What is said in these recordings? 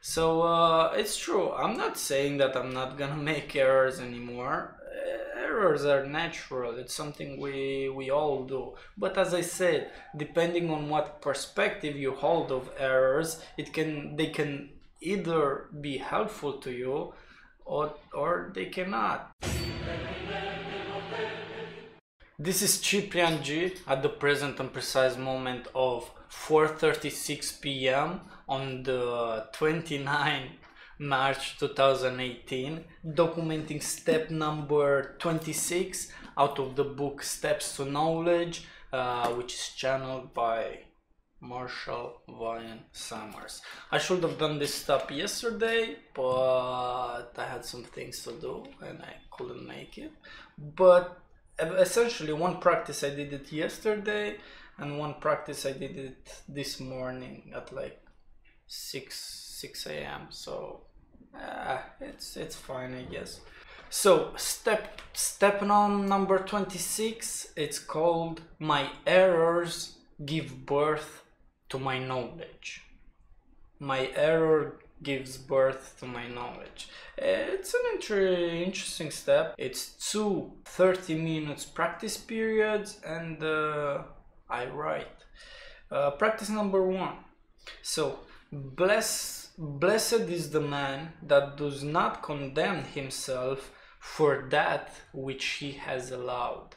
So uh, it's true. I'm not saying that I'm not gonna make errors anymore. Uh, errors are natural. It's something we we all do. But as I said, depending on what perspective you hold of errors, it can they can either be helpful to you or or they cannot. This is Ciprian at the present and precise moment of 4:36 p.m. on the 29 March 2018, documenting step number 26 out of the book Steps to Knowledge, uh, which is channeled by Marshall Vian Summers. I should have done this step yesterday, but I had some things to do and I couldn't make it. But essentially, one practice I did it yesterday, and one practice I did it this morning at like 6 6 a.m. So uh, it's it's fine, I guess. So step step number 26 it's called my errors give birth to my knowledge. My error gives birth to my knowledge. It's an inter- interesting step. It's two 30 minutes practice periods and uh, I write. Uh, practice number one. So, bless, blessed is the man that does not condemn himself for that which he has allowed.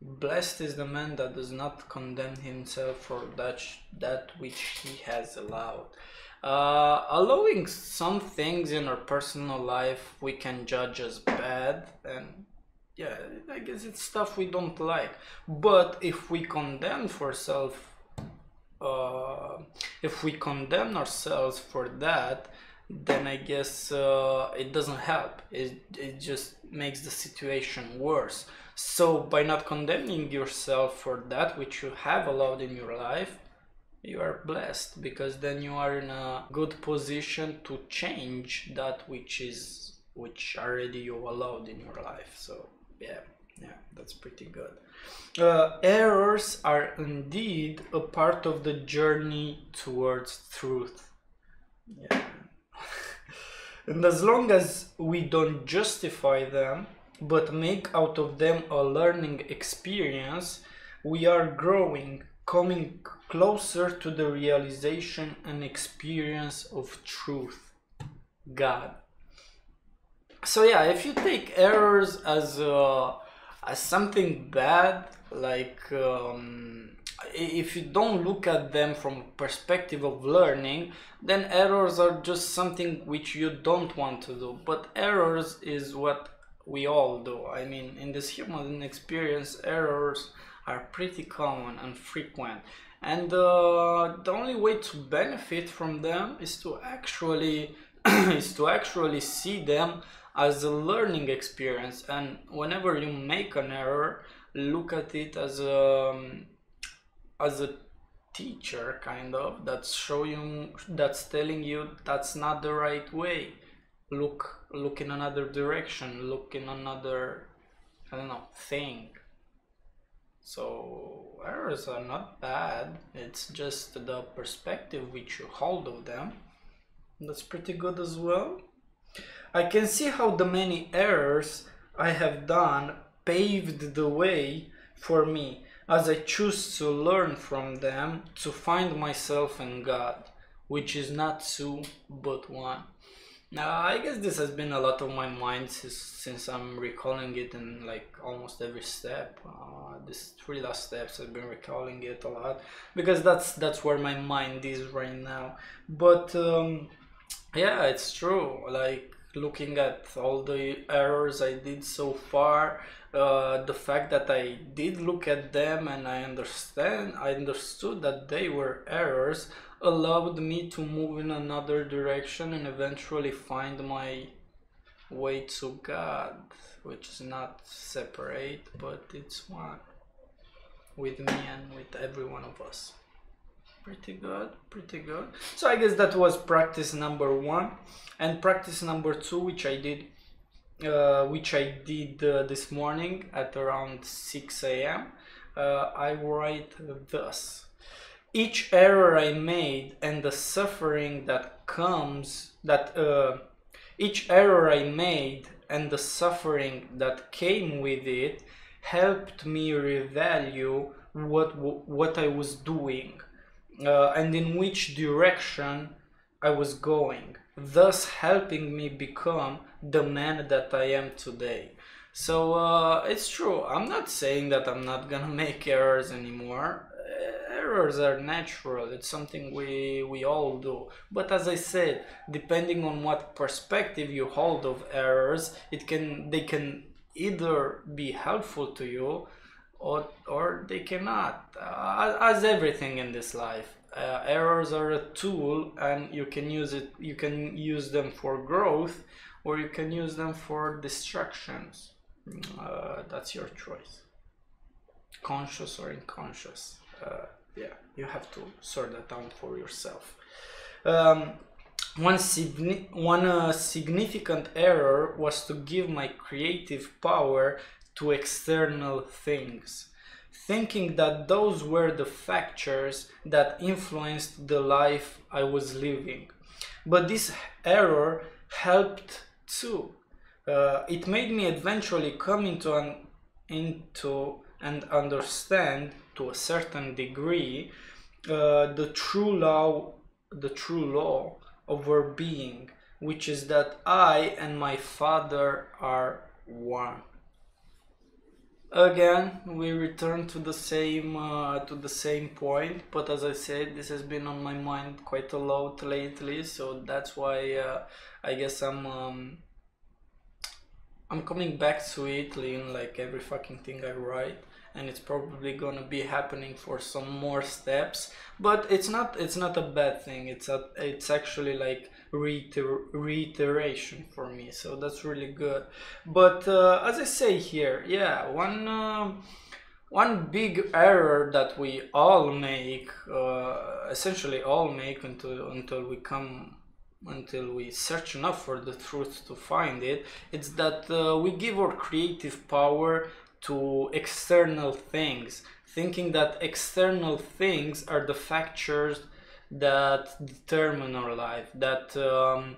Blessed is the man that does not condemn himself for that, that which he has allowed. Uh, allowing some things in our personal life we can judge as bad and yeah i guess it's stuff we don't like. But if we condemn for self uh, if we condemn ourselves for that then i guess uh, it doesn't help. It, it just makes the situation worse. So by not condemning yourself for that which you have allowed in your life you are blessed because then you are in a good position to change that which is which already you allowed in your life so yeah. Yeah that's pretty good. Uh, errors are indeed a part of the journey towards truth. Yeah. And as long as we don't justify them but make out of them a learning experience we are growing coming closer to the realization and experience of truth, God. So yeah, if you take errors as uh, as something bad, like um, if you don't look at them from perspective of learning, then errors are just something which you don't want to do. But errors is what we all do. I mean, in this human experience, errors are pretty common and frequent and uh, the only way to benefit from them is to actually is to actually see them as a learning experience and whenever you make an error look at it as a um, as a teacher kind of that's showing that's telling you that's not the right way look look in another direction look in another i don't know thing so errors are not bad. It's just the perspective which you hold of them. That's pretty good as well. I can see how the many errors I have done paved the way for me as I choose to learn from them to find myself in God, which is not two but one. Now, I guess this has been a lot of my mind since, since I'm recalling it in like almost every step. Uh, these three last steps, I've been recalling it a lot because that's that's where my mind is right now. But um, yeah, it's true. Like looking at all the errors I did so far, uh, the fact that I did look at them and I understand, I understood that they were errors allowed me to move in another direction and eventually find my way to God, which is not separate, but it's one with me and with every one of us. Pretty good, pretty good. So I guess that was practice number one, and practice number two, which I did, uh, which I did uh, this morning at around 6 a.m. Uh, I write thus each error I made and the suffering that comes that uh, each error I made and the suffering that came with it helped me revalue what what I was doing uh, and in which direction I was going, thus helping me become the man that I am today. So uh, it's true. I'm not saying that I'm not gonna make errors anymore. Errors are natural. It's something we we all do. But as I said, depending on what perspective you hold of errors, it can they can either be helpful to you or or they cannot. Uh, as everything in this life, uh, errors are a tool, and you can use it. You can use them for growth, or you can use them for distractions. Uh, that's your choice. Conscious or unconscious. Uh, yeah, you have to sort that out for yourself. Um, one, signi- one uh, significant error was to give my creative power to external things, thinking that those were the factors that influenced the life I was living. But this error helped too. Uh, it made me eventually come into an into and understand to a certain degree uh, the true law the true law of our being which is that i and my father are one again we return to the same uh, to the same point but as i said this has been on my mind quite a lot lately so that's why uh, i guess i'm um, i'm coming back it in like every fucking thing i write and it's probably gonna be happening for some more steps but it's not it's not a bad thing. It's a it's actually like reiter- reiteration for me so that's really good. But uh, as i say here yeah one uh, one big error that we all make uh, essentially all make until until we come until we search enough for the truth to find it it's that uh, we give our creative power to external things, thinking that external things are the factors that determine our life, that um,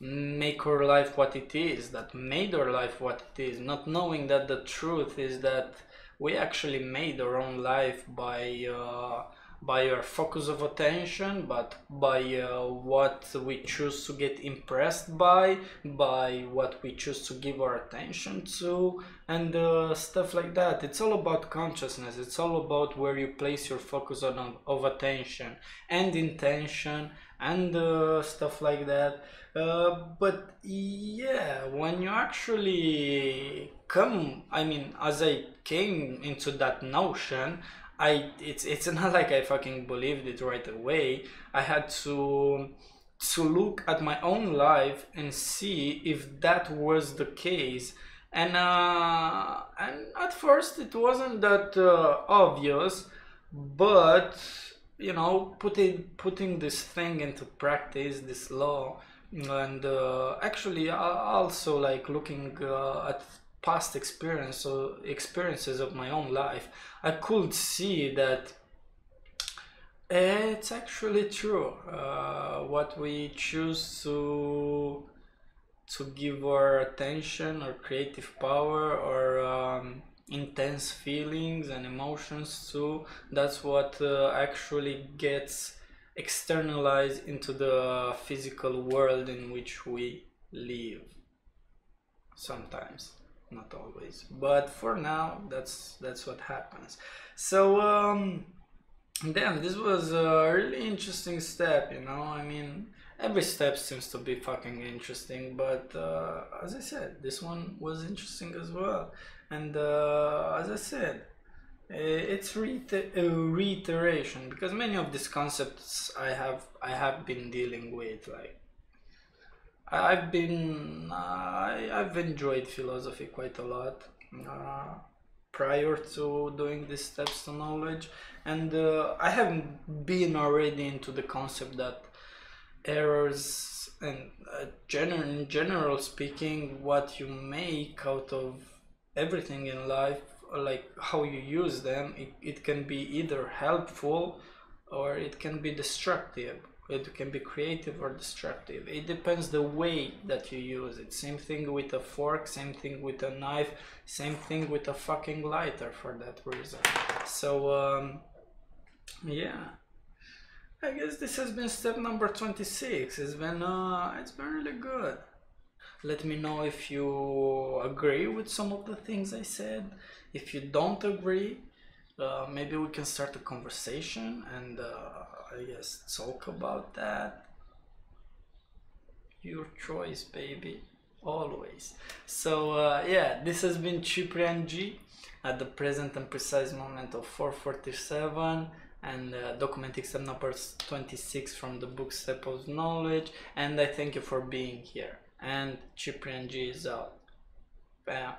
make our life what it is, that made our life what it is, not knowing that the truth is that we actually made our own life by uh, by our focus of attention, but by uh, what we choose to get impressed by, by what we choose to give our attention to, and uh, stuff like that. It's all about consciousness. It's all about where you place your focus on of attention and intention and uh, stuff like that. Uh, but yeah, when you actually come, I mean, as I came into that notion, I it's it's not like I fucking believed it right away. I had to to look at my own life and see if that was the case. And uh, and at first it wasn't that uh, obvious, but you know, putting putting this thing into practice, this law, and uh, actually also like looking uh, at past experience or experiences of my own life, I could see that it's actually true. Uh, what we choose to to give our attention or creative power or um, intense feelings and emotions to, that's what uh, actually gets externalized into the physical world in which we live sometimes not always. But for now that's that's what happens. So um damn this was a really interesting step you know? I mean every step seems to be fucking interesting but uh, as i said this one was interesting as well. And uh, as i said it's reiter- reiteration because many of these concepts i have i have been dealing with like I've been uh, I've enjoyed philosophy quite a lot uh, prior to doing these steps to knowledge, and uh, I have been already into the concept that errors and uh, general in general speaking, what you make out of everything in life, like how you use them, it, it can be either helpful or it can be destructive It can be creative or destructive. It depends the way that you use it. Same thing with a fork, same thing with a knife, same thing with a fucking lighter for that reason. So, um, yeah. I guess this has been step number 26. It's been uh, it's been really good. Let me know if you agree with some of the things I said. If you don't agree, uh, maybe we can start a conversation and uh, I guess talk about that. Your choice, baby, always. So uh, yeah, this has been Ciprian G at the present and precise moment of 447 and uh, documenting step number 26 from the book Step of Knowledge. And I thank you for being here. And Ciprian G is out. Bam.